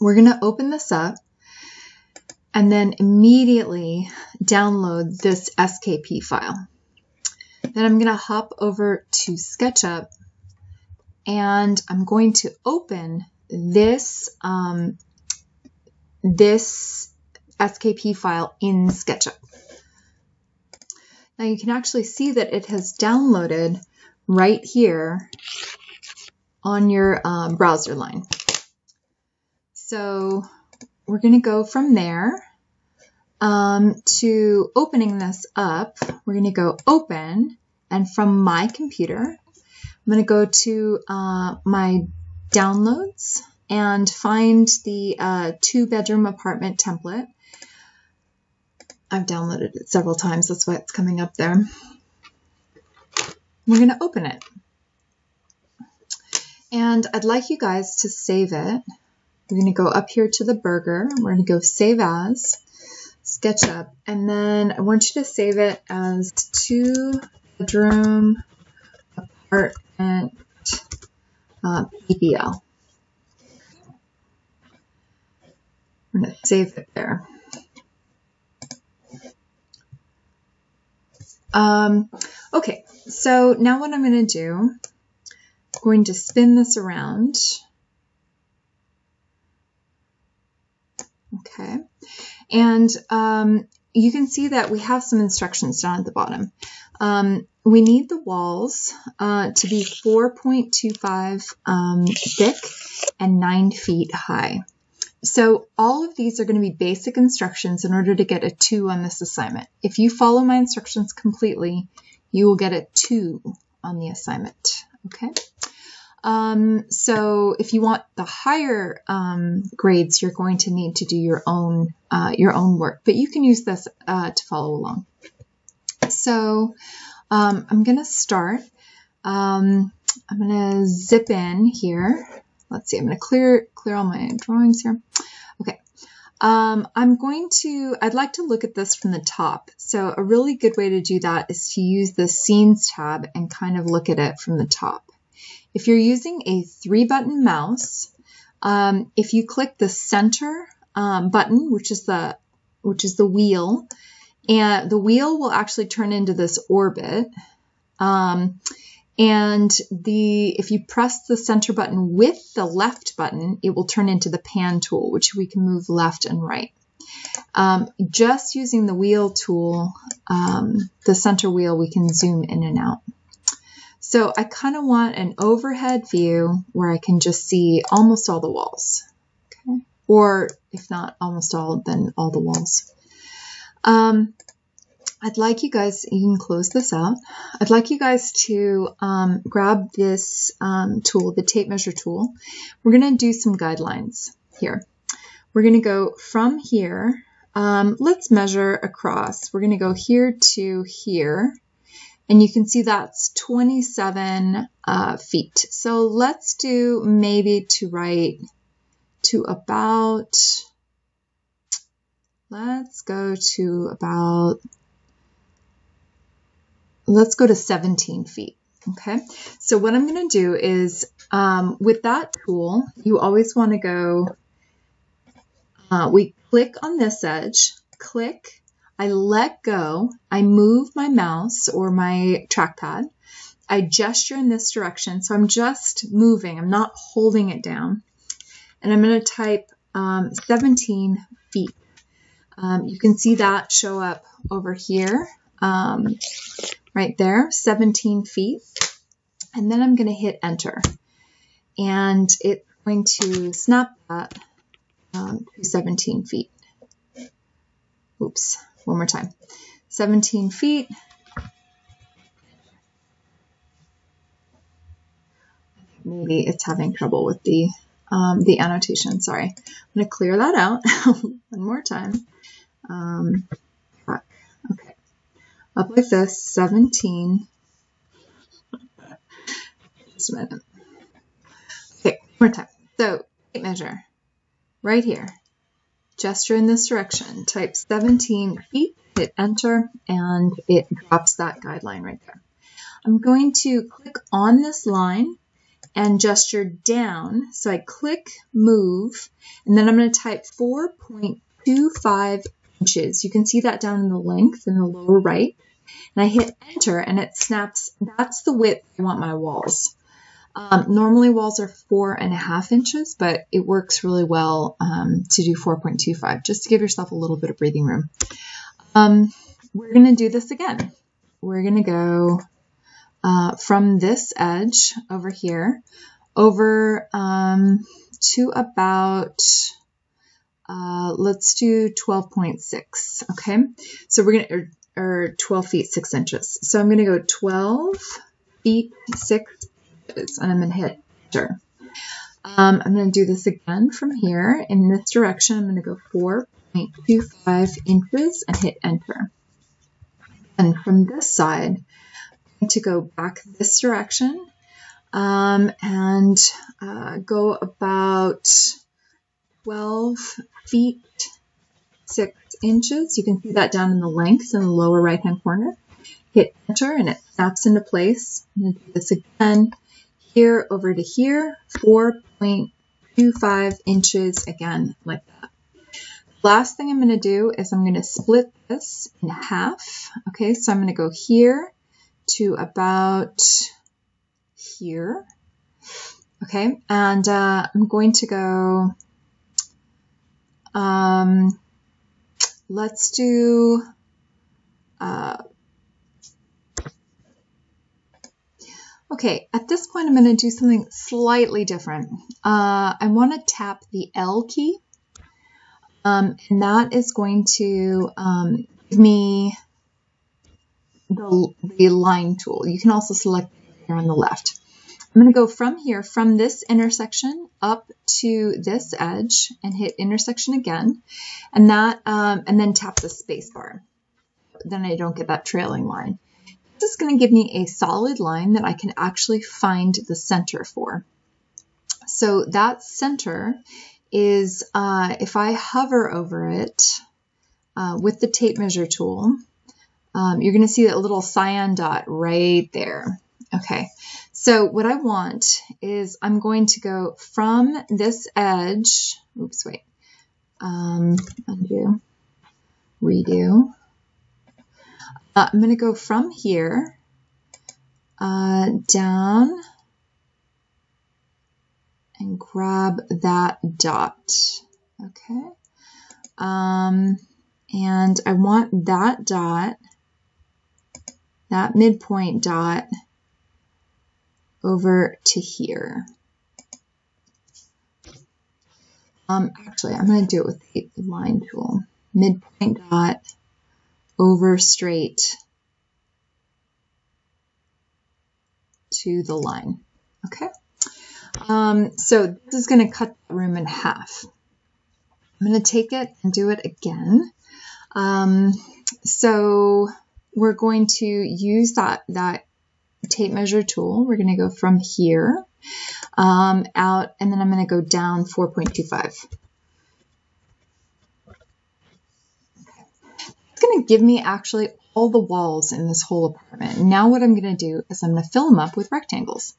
we're going to open this up and then immediately download this SKP file. Then I'm going to hop over to SketchUp and I'm going to open this, um, this SKP file in SketchUp. Now you can actually see that it has downloaded right here on your um, browser line. So we're going to go from there um, to opening this up. We're going to go open and from my computer, I'm going to go to uh, my downloads and find the uh, two bedroom apartment template. I've downloaded it several times, that's why it's coming up there. We're going to open it. And I'd like you guys to save it. We're going to go up here to the burger. We're going to go save as, SketchUp, and then I want you to save it as two bedroom apartment uh, PBL. I'm going to save it there. Um, okay, so now what I'm going to do, I'm going to spin this around. Okay, and um, you can see that we have some instructions down at the bottom. Um, we need the walls uh, to be 4.25 um, thick and 9 feet high. So all of these are going to be basic instructions in order to get a 2 on this assignment. If you follow my instructions completely, you will get a 2 on the assignment. Okay. Um, so if you want the higher um, grades, you're going to need to do your own uh, your own work, but you can use this uh, to follow along. So um, I'm going to start. Um, I'm going to zip in here. Let's see. I'm going to clear clear all my drawings here. Okay. Um, I'm going to, I'd like to look at this from the top. So a really good way to do that is to use the Scenes tab and kind of look at it from the top. If you're using a three button mouse, um, if you click the center um, button, which is the which is the wheel, and the wheel will actually turn into this orbit. Um, and the if you press the center button with the left button, it will turn into the pan tool, which we can move left and right. Um, just using the wheel tool, um, the center wheel, we can zoom in and out. So I kind of want an overhead view where I can just see almost all the walls. Okay. Or if not almost all, then all the walls. Um, I'd like you guys, you can close this out. I'd like you guys to um, grab this um, tool, the tape measure tool. We're going to do some guidelines here. We're going to go from here. Um, let's measure across. We're going to go here to here. And you can see that's 27 uh, feet. So let's do maybe to right to about, let's go to about, let's go to 17 feet. Okay, so what I'm going to do is um, with that tool, you always want to go, uh, we click on this edge, click, I let go, I move my mouse or my trackpad, I gesture in this direction. So I'm just moving, I'm not holding it down. And I'm going to type um, 17 feet. Um, you can see that show up over here, um, right there, 17 feet. And then I'm going to hit enter. And it's going to snap that um, to 17 feet. Oops. One more time. 17 feet. Maybe it's having trouble with the um, the annotation. Sorry. I'm going to clear that out one more time. Um, okay. Up like this, 17. Just a minute. Okay, one more time. So, measure right here gesture in this direction, type 17 feet, hit enter, and it drops that guideline right there. I'm going to click on this line and gesture down. So I click move and then I'm going to type 4.25 inches. You can see that down in the length in the lower right. And I hit enter and it snaps. That's the width I want my walls. Um, normally walls are four and a half inches, but it works really well um, to do 4.25, just to give yourself a little bit of breathing room. Um, we're going to do this again. We're going to go uh, from this edge over here over um, to about, uh, let's do 12.6, okay? So we're going to, or 12 feet 6 inches. So I'm going to go 12 feet 6 inches and I'm going to hit enter. Um, I'm going to do this again from here in this direction. I'm going to go 4.25 inches and hit enter. And from this side, I'm going to go back this direction um, and uh, go about 12 feet 6 inches. You can see that down in the length in the lower right hand corner. Hit enter and it snaps into place. I'm going to do this again here over to here, 4.25 inches again like that. Last thing I'm going to do is I'm going to split this in half. Okay, so I'm going to go here to about here. Okay, and uh, I'm going to go, um, let's do, uh, okay, at this point I'm going to do something slightly different. Uh, I want to tap the L key, um, and that is going to um, give me the, the line tool. You can also select here on the left. I'm going to go from here, from this intersection up to this edge and hit intersection again, and that, um, and then tap the space bar. Then I don't get that trailing line. Going to give me a solid line that I can actually find the center for. So that center is, uh, if I hover over it uh, with the tape measure tool, um, you're going to see that little cyan dot right there. Okay, so what I want is I'm going to go from this edge, oops, wait, um, undo, redo. Uh, I'm going to go from here uh, down and grab that dot, okay? Um, and I want that dot, that midpoint dot, over to here. Um, actually, I'm going to do it with the line tool. Midpoint dot over straight to the line. Okay. Um, so this is going to cut the room in half. I'm going to take it and do it again. Um, so we're going to use that, that tape measure tool. We're going to go from here um, out, and then I'm going to go down 4.25. going to give me actually all the walls in this whole apartment. Now what I'm going to do is I'm going to fill them up with rectangles.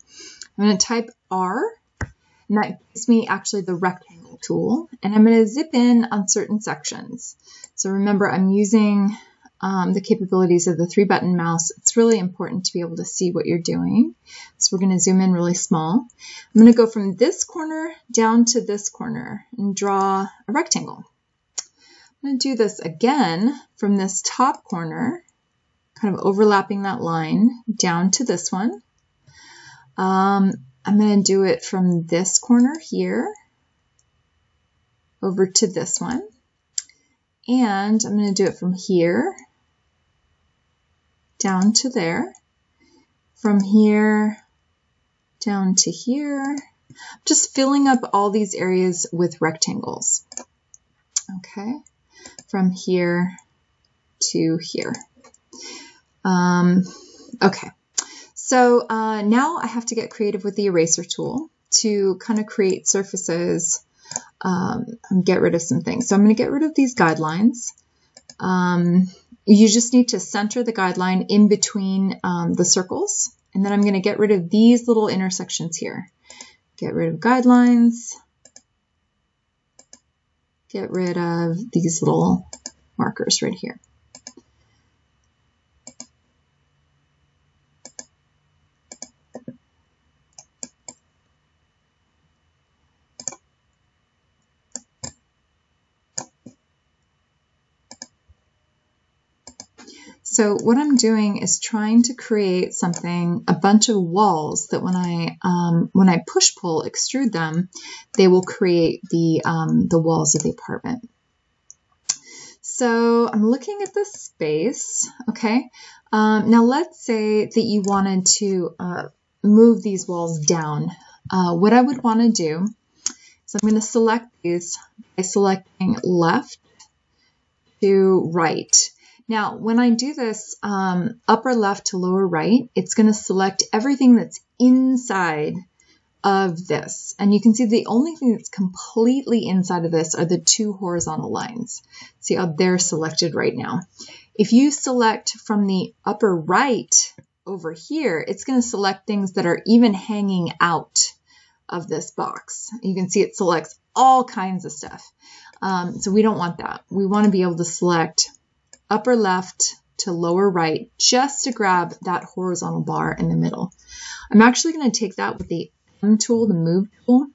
I'm going to type R, and that gives me actually the rectangle tool, and I'm going to zip in on certain sections. So remember, I'm using um, the capabilities of the three button mouse, it's really important to be able to see what you're doing. So we're going to zoom in really small. I'm going to go from this corner down to this corner and draw a rectangle. I'm going to do this again from this top corner, kind of overlapping that line down to this one. Um, I'm going to do it from this corner here over to this one. And I'm going to do it from here down to there. From here down to here. Just filling up all these areas with rectangles. Okay, from here to here. Um, okay, so uh, now I have to get creative with the eraser tool to kind of create surfaces um, and get rid of some things. So I'm going to get rid of these guidelines. Um, you just need to center the guideline in between um, the circles. And then I'm going to get rid of these little intersections here. get rid of guidelines, get rid of these little markers right here. So what I'm doing is trying to create something, a bunch of walls that when I um, when I push pull extrude them, they will create the um, the walls of the apartment. So I'm looking at the space, okay? Um, now let's say that you wanted to uh, move these walls down. Uh, what I would want to do is I'm going to select these by selecting left to right. Now, when I do this um, upper left to lower right, it's going to select everything that's inside of this. And you can see the only thing that's completely inside of this are the two horizontal lines. See how they're selected right now. If you select from the upper right over here, it's going to select things that are even hanging out of this box. You can see it selects all kinds of stuff. Um, so we don't want that. We want to be able to select upper left to lower right just to grab that horizontal bar in the middle. I'm actually going to take that with the M tool, the move tool,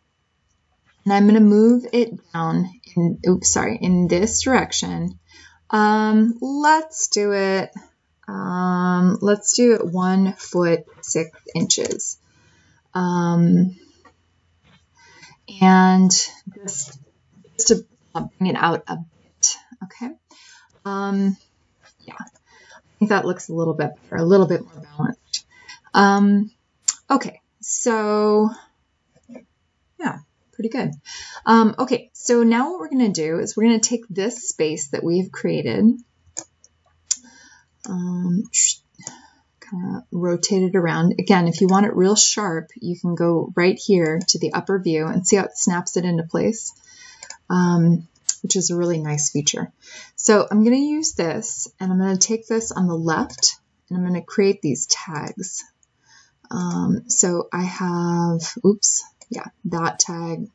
and I'm going to move it down in, oops, sorry, in this direction. Um, let's do it, um, let's do it one foot, six inches. Um, and just, just to bring it out a bit, okay? Um, yeah, I think that looks a little bit better, a little bit more balanced. Um, okay, so yeah, pretty good. Um, okay, so now what we're going to do is we're going to take this space that we've created, um, kind of rotate it around. Again, if you want it real sharp, you can go right here to the upper view and see how it snaps it into place. Um, which is a really nice feature. So I'm going to use this and I'm going to take this on the left and I'm going to create these tags. Um, so I have, oops, yeah, that tag,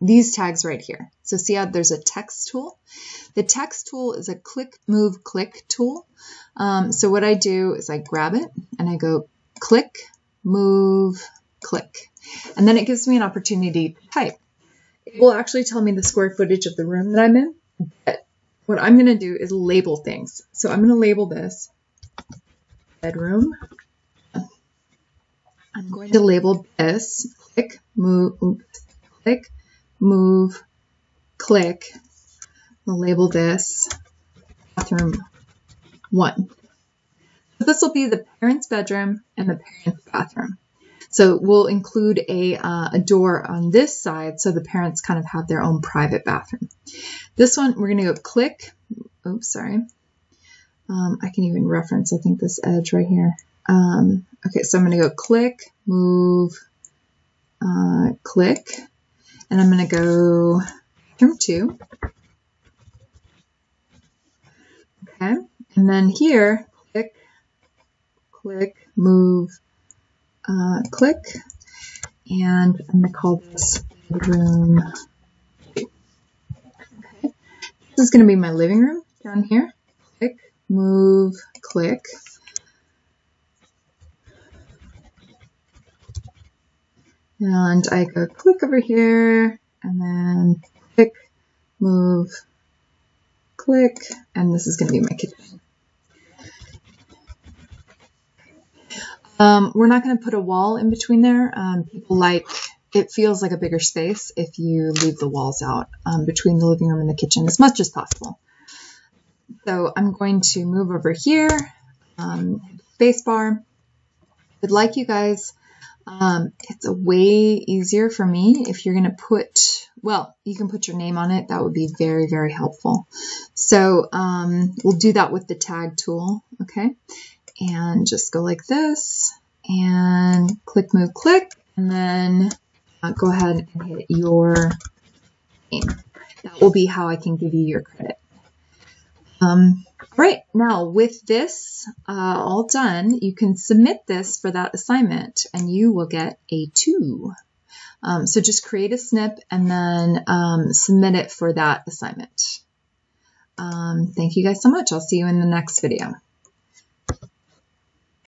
these tags right here. So see how there's a text tool? The text tool is a click, move, click tool. Um, so what I do is I grab it and I go click, move, click. And then it gives me an opportunity to type. It will actually tell me the square footage of the room that I'm in. But what I'm going to do is label things. So I'm going to label this bedroom. I'm going to label this click, move, oops, click, move, click. I'll label this bathroom one. So this will be the parents' bedroom and the parents' bathroom. So we'll include a, uh, a door on this side so the parents kind of have their own private bathroom. This one, we're going to go click. Oops, sorry. Um, I can even reference, I think, this edge right here. Um, okay, so I'm going to go click, move, uh, click, and I'm going to go bathroom 2. Okay, and then here, click, click, move, uh, click, and I'm going to call this bedroom Okay. This is going to be my living room down here. Click, move, click. And I go click over here, and then click, move, click, and this is going to be my kitchen. Um, we're not going to put a wall in between there. Um, people like it feels like a bigger space if you leave the walls out um, between the living room and the kitchen as much as possible. So I'm going to move over here, um, spacebar. I'd like you guys, um, it's a way easier for me if you're going to put, well, you can put your name on it. That would be very, very helpful. So um, we'll do that with the tag tool, okay? And just go like this and click, move, click, and then uh, go ahead and hit your name. That will be how I can give you your credit. Um, right, now with this uh, all done, you can submit this for that assignment and you will get a 2. Um, so just create a snip and then um, submit it for that assignment. Um, thank you guys so much. I'll see you in the next video.